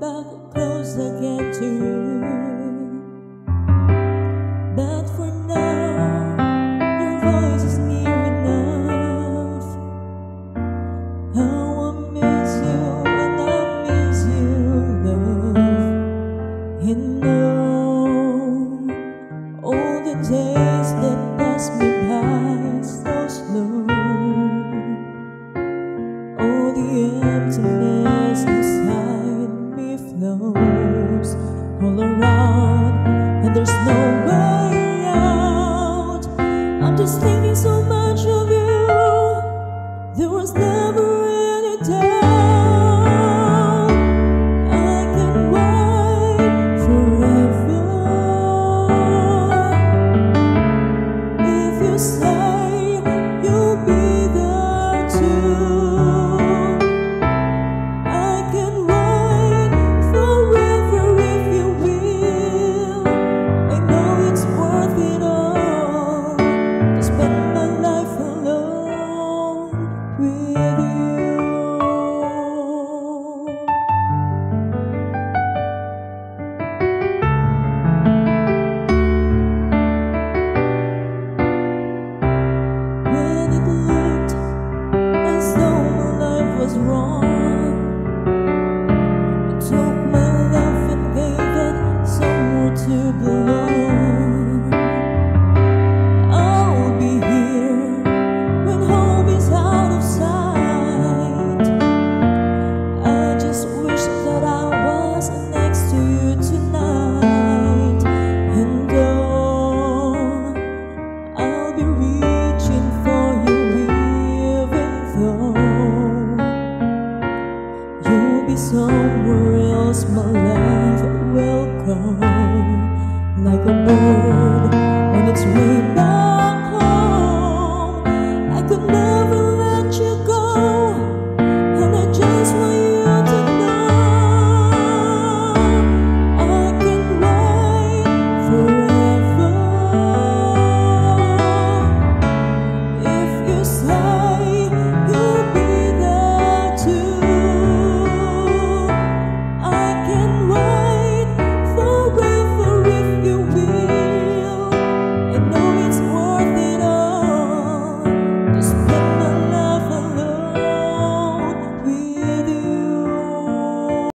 bago ko There was never any doubt. I can wait forever. If you say with you. somewhere else. My love will go like a bird when its way